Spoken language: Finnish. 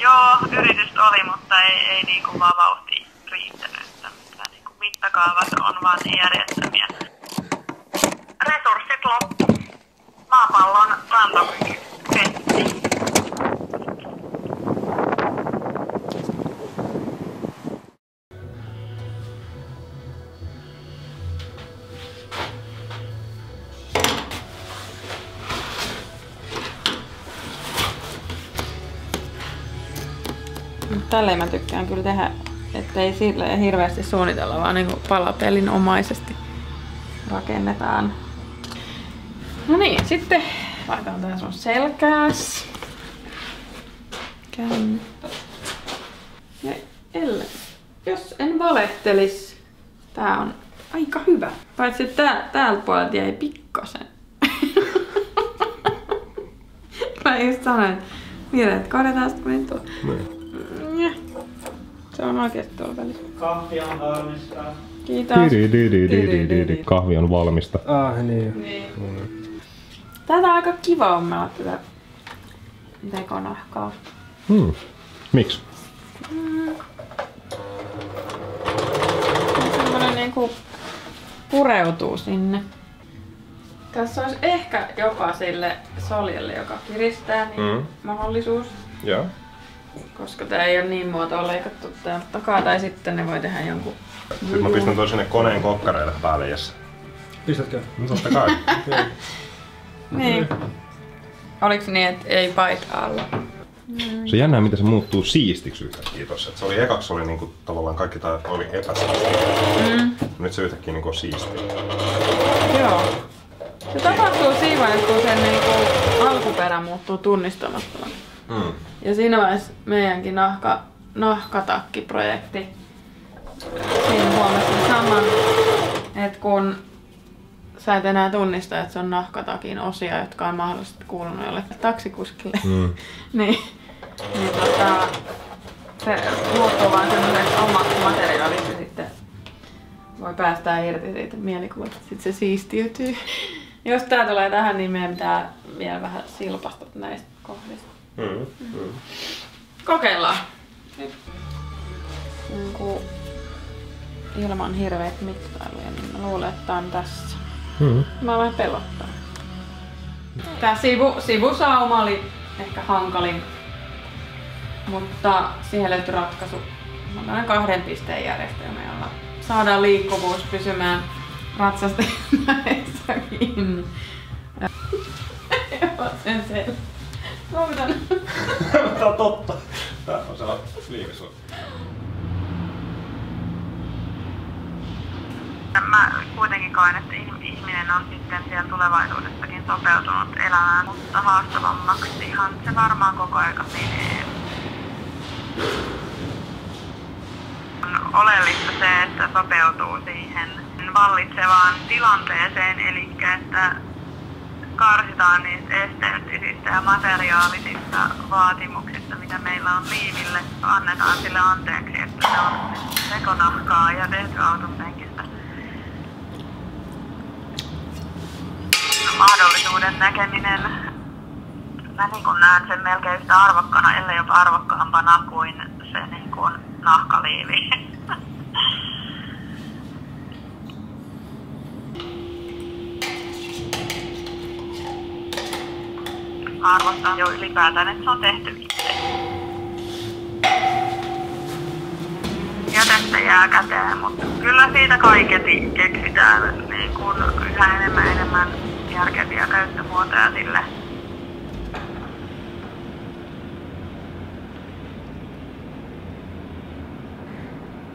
Joo, yritystä oli, mutta ei, ei niinku vaan vauhti riittänyt. Tämä niinku mittakaavat on vaan niin järjettömiä. Resurssit loppu. Maapallon rantokyky Tälleen mä tykkään kyllä tehdä, ettei sille hirveästi suunnitella, vaan niinku palapelinomaisesti rakennetaan. No niin, sitten laitetaan tää sun selkääs. Käyn. Ja ellei, jos en valehtelis, tää on aika hyvä. Paitsi tää, täältä puolelta jäi pikkasen. mä just sanoin, Mire, että korjataan sitten kun niin tuo. Se on oikeesti tuolla välissä. Kahvia on valmista. Kiitos. Kahvi on valmista. Ah niin. Niin. Tätä on aika kiva ommella tätä tekonahkaa. Hmm. Miksi? Semmonen niinku pureutuu sinne. Tässä olisi ehkä jopa sille soljelle, joka kiristää, niin Mm. mahdollisuus. Joo. Koska tää ei ole niin muotoon leikattu tää takaa, tai sitten ne voi tehdä jonkun... Sitten mä pistän tuon sinne koneen kokkareille päälle, Jesse. Pistätkö? No totta kai. Niin. Oliks niin, että ei paita alla? Se jännää, miten se muuttuu siistiksi yhtäkkiä tossa. Et se oli ekaksi se oli niinku, tavallaan kaikki tää oli epäsiistiä. Mm. Nyt se yhtäkkiä niinku on siistiä. Joo. Se tapahtuu siinä vaiheessa, kun sen niinku alkuperä muuttuu tunnistamattomaksi. Mm. Ja siinä vaiheessa meidänkin nahka, nahkatakkiprojekti, siinä huomasin saman, että kun sä et enää tunnista, että se on nahkatakin osia, jotka on mahdollisesti kuulunut jollekin taksikuskille, Mm. niin, niin tota, se muuttuu vaan semmoiseksi omaksi materiaaliksi sitten voi päästää irti siitä mielikuvasta. Sitten se siistiytyy. Jos tää tulee tähän, niin meidän pitää vielä vähän silpasta näistä kohdista. Mm. Mm. Kokeillaan. Niin kuin ilman hirveät mittailuja, niin mä luulen, että tää on tässä. Mm. Mä vähän pelottaa. Tää sivu, sivusauma oli ehkä hankalin, mutta siihen löytyi ratkaisu. Mä tämmönen kahden pisteen järjestelmä, jolla saadaan liikkuvuus pysymään ratsastajaissakin. Joo, sen selvä. Luovutan. Tää on totta. Tää on sellainen liikesuus. Mä kuitenkin koen, että ihm- ihminen on sitten siellä tulevaisuudessakin sopeutunut elämään, mutta haastavammaksihan se varmaan koko aika menee. On oleellista se, että sopeutuu siihen vallitsevaan tilanteeseen, eli että karsitaan niistä esteettisistä ja materiaalisista vaatimuksista, mitä meillä on liiville. Annetaan sille anteeksi, että se on tekonahkaa ja tehty auton penkistä. Mahdollisuuden näkeminen. Mä niin näen sen melkein yhtä arvokkana, ellei jopa arvokkaampana kuin se niin kuin nahkaliivi. Mä arvostan jo ylipäätään, että se on tehty itse. Jätettä jää käteen, mutta kyllä siitä kaiketi keksitään niin kuin yhä enemmän enemmän järkeviä käyttömuotoja sille